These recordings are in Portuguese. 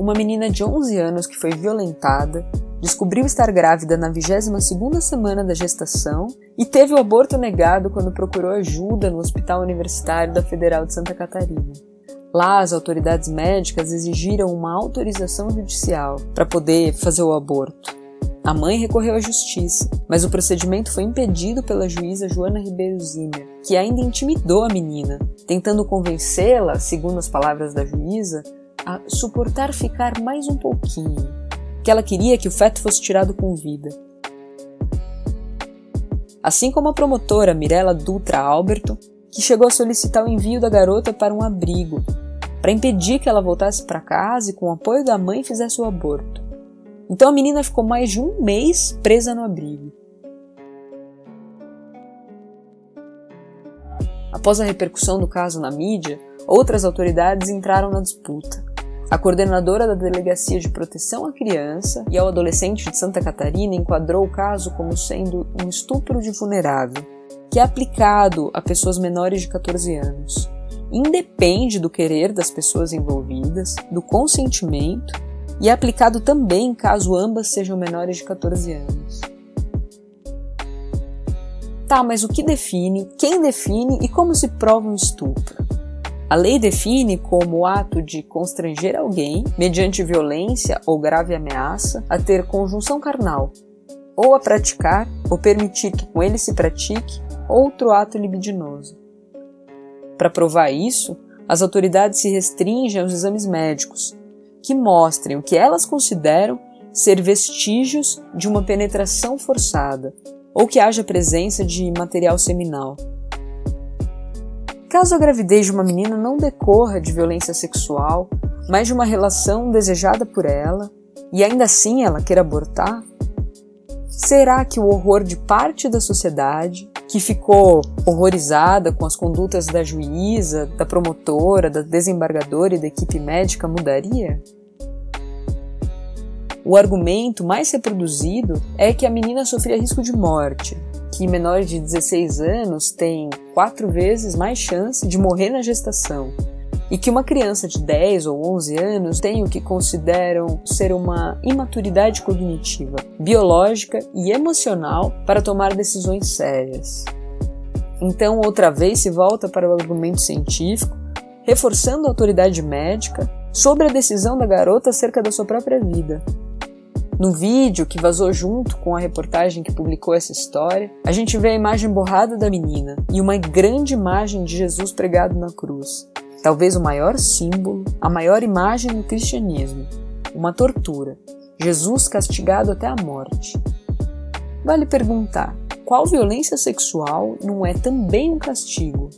uma menina de 11 anos que foi violentada, descobriu estar grávida na 22ª semana da gestação e teve o aborto negado quando procurou ajuda no Hospital Universitário da Federal de Santa Catarina. Lá, as autoridades médicas exigiram uma autorização judicial para poder fazer o aborto. A mãe recorreu à justiça, mas o procedimento foi impedido pela juíza Joana Ribeiro Zimmer, que ainda intimidou a menina, tentando convencê-la, segundo as palavras da juíza, a suportar ficar mais um pouquinho, que ela queria que o feto fosse tirado com vida. Assim como a promotora Mirella Dutra Alberto, que chegou a solicitar o envio da garota para um abrigo, para impedir que ela voltasse para casa e, com o apoio da mãe, fizesse o aborto. Então a menina ficou mais de um mês presa no abrigo. Após a repercussão do caso na mídia, outras autoridades entraram na disputa. A coordenadora da Delegacia de Proteção à Criança e ao Adolescente de Santa Catarina enquadrou o caso como sendo um estupro de vulnerável, que é aplicado a pessoas menores de 14 anos. Independe do querer das pessoas envolvidas, do consentimento e é aplicado também caso ambas sejam menores de 14 anos. Tá, mas o que define, quem define e como se prova um estupro? A lei define como o ato de constranger alguém, mediante violência ou grave ameaça, a ter conjunção carnal, ou a praticar ou permitir que com ele se pratique outro ato libidinoso. Para provar isso, as autoridades se restringem aos exames médicos, que mostrem o que elas consideram ser vestígios de uma penetração forçada ou que haja presença de material seminal. Caso a gravidez de uma menina não decorra de violência sexual, mas de uma relação desejada por ela, e ainda assim ela queira abortar, será que o horror de parte da sociedade, que ficou horrorizada com as condutas da juíza, da promotora, da desembargadora e da equipe médica, mudaria? O argumento mais reproduzido é que a menina sofria risco de morte, que menores de 16 anos têm quatro vezes mais chance de morrer na gestação, e que uma criança de 10 ou 11 anos tem o que consideram ser uma imaturidade cognitiva, biológica e emocional para tomar decisões sérias. Então, outra vez se volta para o argumento científico, reforçando a autoridade médica sobre a decisão da garota acerca da sua própria vida, no vídeo que vazou junto com a reportagem que publicou essa história, a gente vê a imagem borrada da menina e uma grande imagem de Jesus pregado na cruz. Talvez o maior símbolo, a maior imagem do cristianismo, uma tortura. Jesus castigado até a morte. Vale perguntar: qual violência sexual não é também um castigo?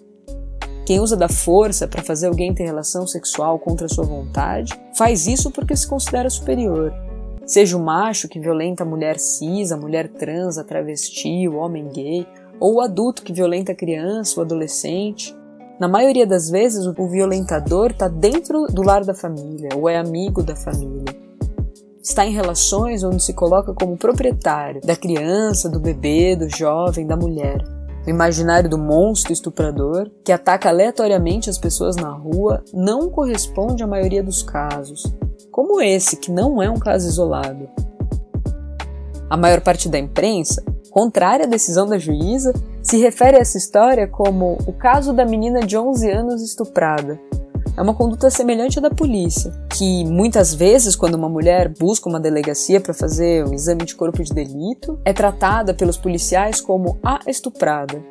Quem usa da força para fazer alguém ter relação sexual contra sua vontade faz isso porque se considera superior Seja o macho que violenta a mulher cis, a mulher trans, a travesti, o homem gay, ou o adulto que violenta a criança, o adolescente. Na maioria das vezes, o violentador está dentro do lar da família ou é amigo da família. Está em relações onde se coloca como proprietário da criança, do bebê, do jovem, da mulher. O imaginário do monstro estuprador, que ataca aleatoriamente as pessoas na rua, não corresponde à maioria dos casos, como esse, que não é um caso isolado. A maior parte da imprensa, contrária à decisão da juíza, se refere a essa história como o caso da menina de 11 anos estuprada. É uma conduta semelhante à da polícia, que muitas vezes, quando uma mulher busca uma delegacia para fazer um exame de corpo de delito, é tratada pelos policiais como a estuprada,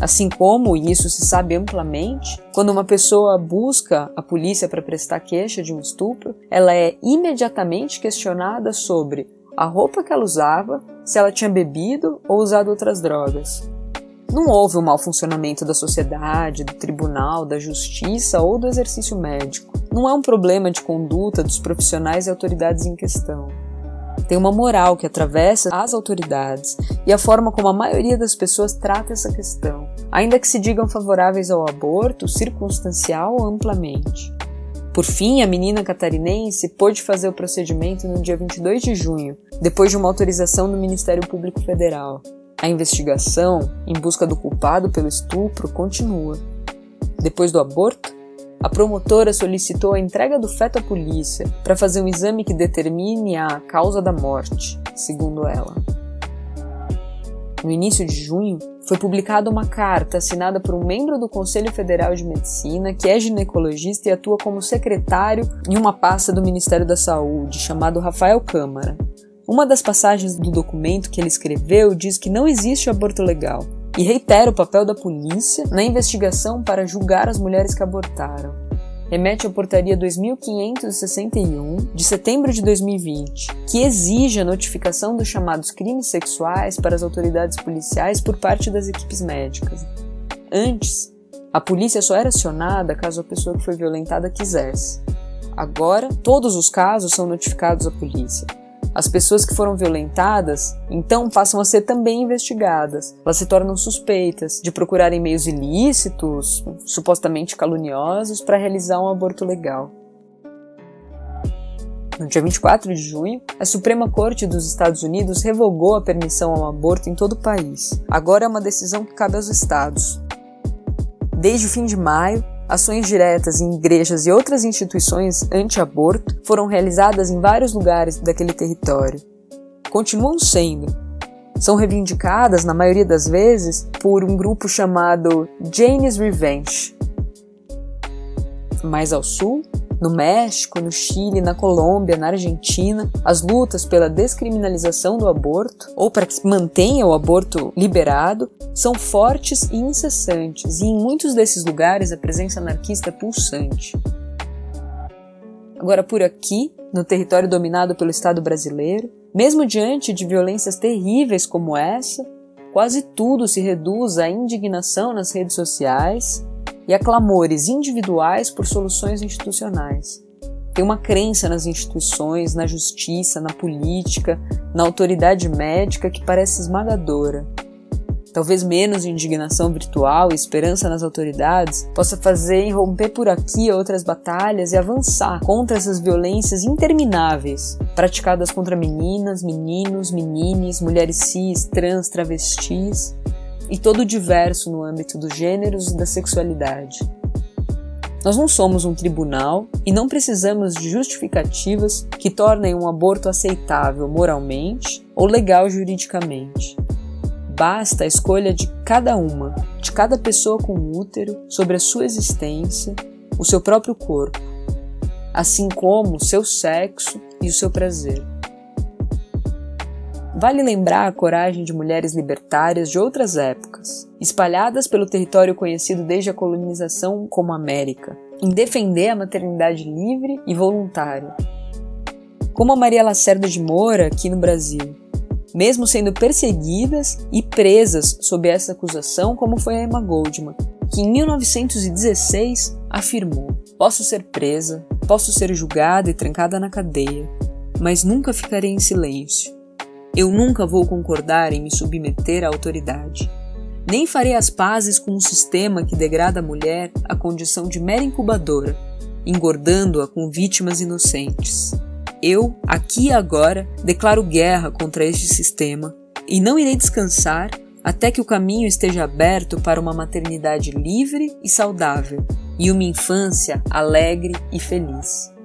Assim como, e isso se sabe amplamente, quando uma pessoa busca a polícia para prestar queixa de um estupro, ela é imediatamente questionada sobre a roupa que ela usava, se ela tinha bebido ou usado outras drogas. Não houve um mau funcionamento da sociedade, do tribunal, da justiça ou do exercício médico. Não é um problema de conduta dos profissionais e autoridades em questão tem uma moral que atravessa as autoridades e a forma como a maioria das pessoas trata essa questão, ainda que se digam favoráveis ao aborto, circunstancial amplamente. Por fim, a menina catarinense pôde fazer o procedimento no dia 22 de junho, depois de uma autorização do Ministério Público Federal. A investigação, em busca do culpado pelo estupro, continua. Depois do aborto, a promotora solicitou a entrega do feto à polícia para fazer um exame que determine a causa da morte, segundo ela. No início de junho, foi publicada uma carta assinada por um membro do Conselho Federal de Medicina que é ginecologista e atua como secretário em uma pasta do Ministério da Saúde, chamado Rafael Câmara. Uma das passagens do documento que ele escreveu diz que não existe aborto legal e reitera o papel da polícia na investigação para julgar as mulheres que abortaram remete à Portaria 2561, de setembro de 2020, que exige a notificação dos chamados crimes sexuais para as autoridades policiais por parte das equipes médicas. Antes, a polícia só era acionada caso a pessoa que foi violentada quisesse. Agora, todos os casos são notificados à polícia. As pessoas que foram violentadas, então, passam a ser também investigadas. Elas se tornam suspeitas de procurarem meios ilícitos, supostamente caluniosos, para realizar um aborto legal. No dia 24 de junho, a Suprema Corte dos Estados Unidos revogou a permissão ao aborto em todo o país. Agora é uma decisão que cabe aos estados. Desde o fim de maio, Ações diretas em igrejas e outras instituições anti-aborto foram realizadas em vários lugares daquele território. Continuam sendo. São reivindicadas, na maioria das vezes, por um grupo chamado Jane's Revenge. Mais ao sul, no México, no Chile, na Colômbia, na Argentina, as lutas pela descriminalização do aborto ou para que mantenha o aborto liberado são fortes e incessantes, e em muitos desses lugares a presença anarquista é pulsante. Agora, por aqui, no território dominado pelo Estado brasileiro, mesmo diante de violências terríveis como essa, quase tudo se reduz à indignação nas redes sociais e a clamores individuais por soluções institucionais. Tem uma crença nas instituições, na justiça, na política, na autoridade médica que parece esmagadora. Talvez menos indignação virtual e esperança nas autoridades possa fazer romper por aqui outras batalhas e avançar contra essas violências intermináveis praticadas contra meninas, meninos, menines, mulheres cis, trans, travestis e todo o diverso no âmbito dos gêneros e da sexualidade. Nós não somos um tribunal e não precisamos de justificativas que tornem um aborto aceitável moralmente ou legal juridicamente. Basta a escolha de cada uma, de cada pessoa com útero, sobre a sua existência, o seu próprio corpo, assim como o seu sexo e o seu prazer. Vale lembrar a coragem de mulheres libertárias de outras épocas, espalhadas pelo território conhecido desde a colonização como América, em defender a maternidade livre e voluntária. Como a Maria Lacerda de Moura aqui no Brasil, mesmo sendo perseguidas e presas sob essa acusação, como foi a Emma Goldman, que em 1916 afirmou: Posso ser presa, posso ser julgada e trancada na cadeia, mas nunca ficarei em silêncio. Eu nunca vou concordar em me submeter à autoridade. Nem farei as pazes com um sistema que degrada a mulher à condição de mera incubadora, engordando-a com vítimas inocentes. Eu, aqui e agora, declaro guerra contra este sistema e não irei descansar até que o caminho esteja aberto para uma maternidade livre e saudável e uma infância alegre e feliz.